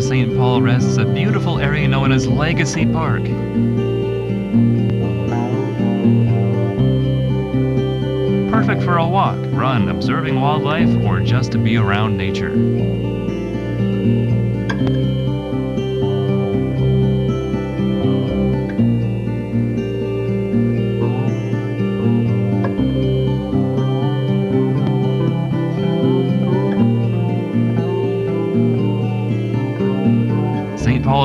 St. Paul rests a beautiful area known as Lagasse Park. Perfect for a walk, run, observing wildlife, or just to be around nature.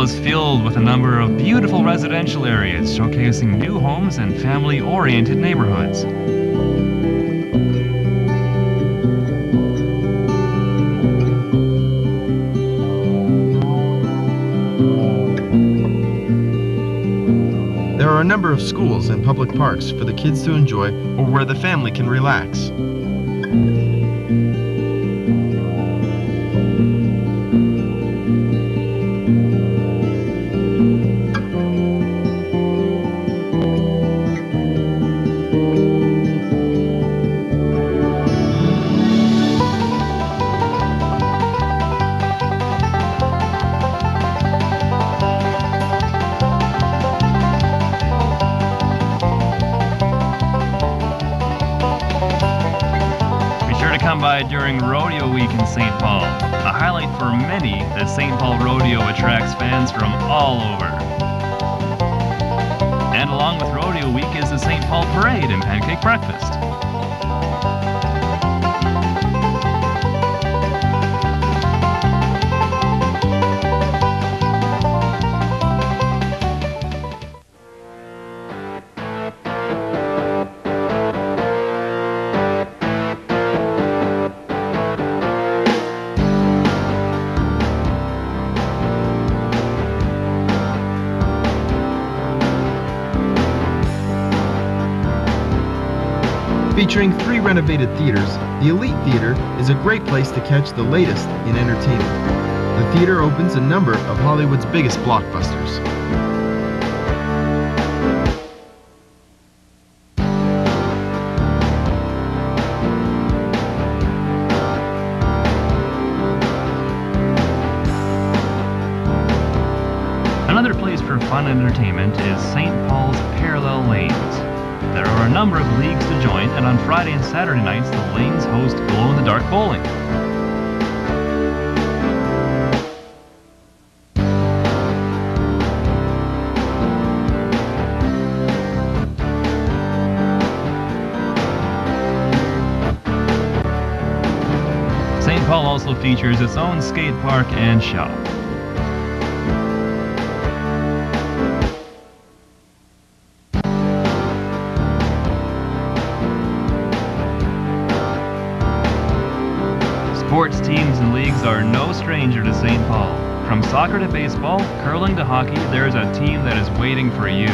Is filled with a number of beautiful residential areas showcasing new homes and family oriented neighborhoods. There are a number of schools and public parks for the kids to enjoy or where the family can relax. Come by during Rodeo Week in St. Paul. A highlight for many, the St. Paul Rodeo attracts fans from all over. And along with Rodeo Week is the St. Paul Parade and Pancake Breakfast. Featuring three renovated theaters, the Elite Theater is a great place to catch the latest in entertainment. The theater opens a number of Hollywood's biggest blockbusters. Another place for fun and entertainment is St. Paul's Parallel Lanes. There are a number of leagues to join, and on Friday and Saturday nights, the lanes host glow in the dark bowling. St. Paul also features its own skate park and shop. Sports teams and leagues are no stranger to St. Paul. From soccer to baseball, curling to hockey, there's a team that is waiting for you.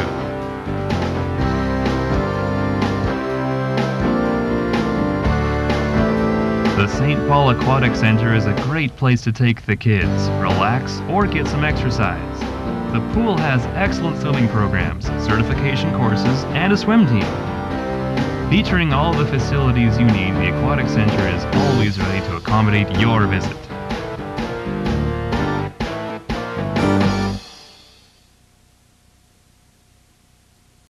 The St. Paul Aquatic Center is a great place to take the kids, relax, or get some exercise. The pool has excellent swimming programs, certification courses, and a swim team. Featuring all the facilities you need, the Aquatic Center is always ready to accommodate your visit.